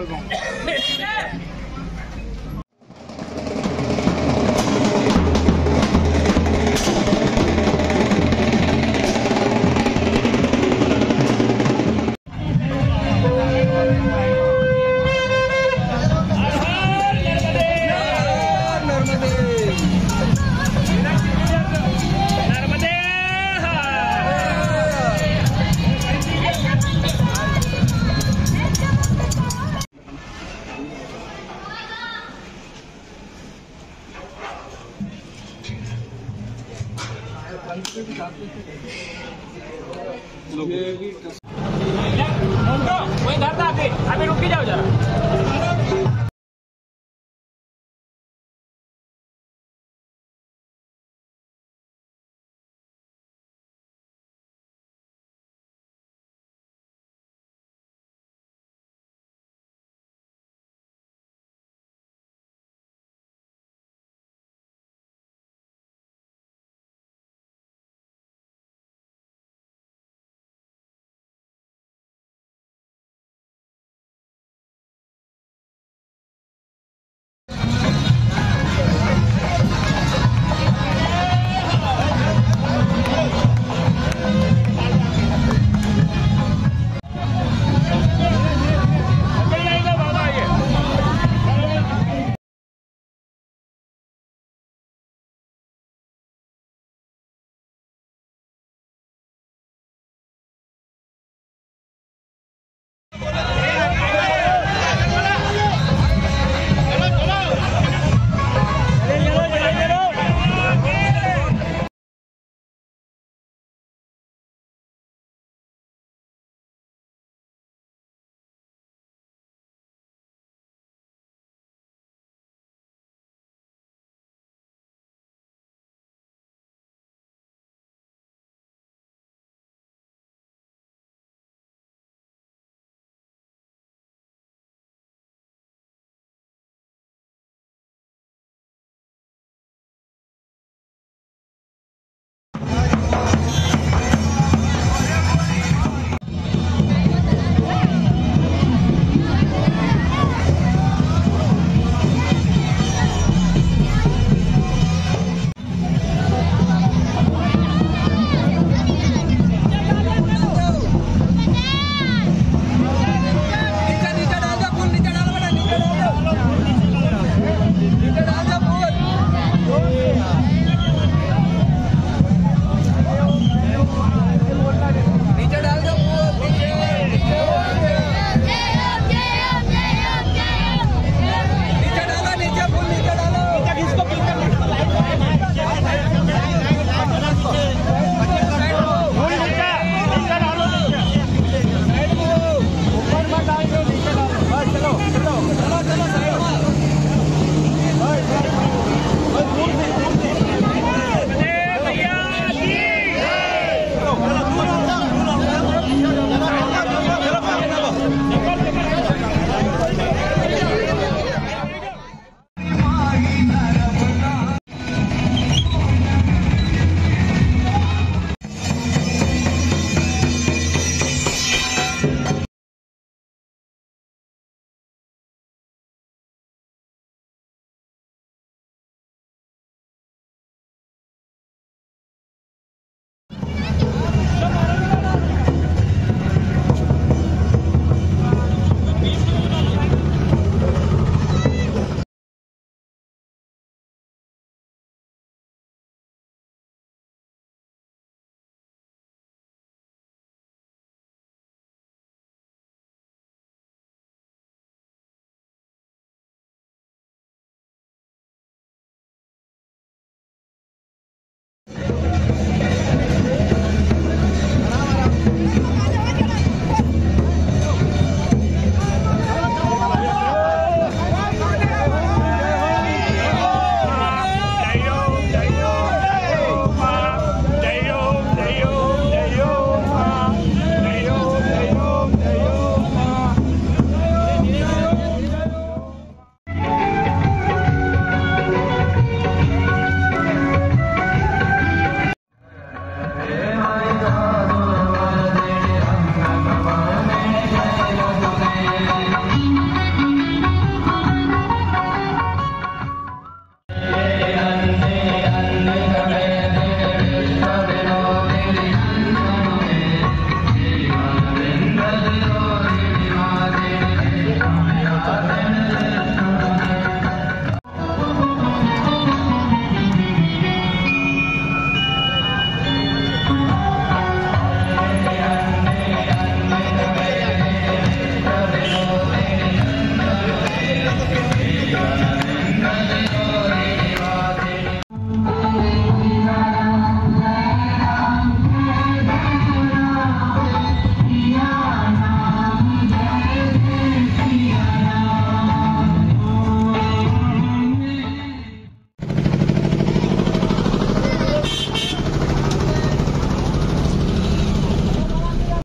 naturellement. ¡Vamos! ¡Vamos! ¡Vamos! ¡Vamos! ¡Vamos! ¡Vamos! ¡Vamos! ¡Vamos! ¡Vamos! ¡Vamos!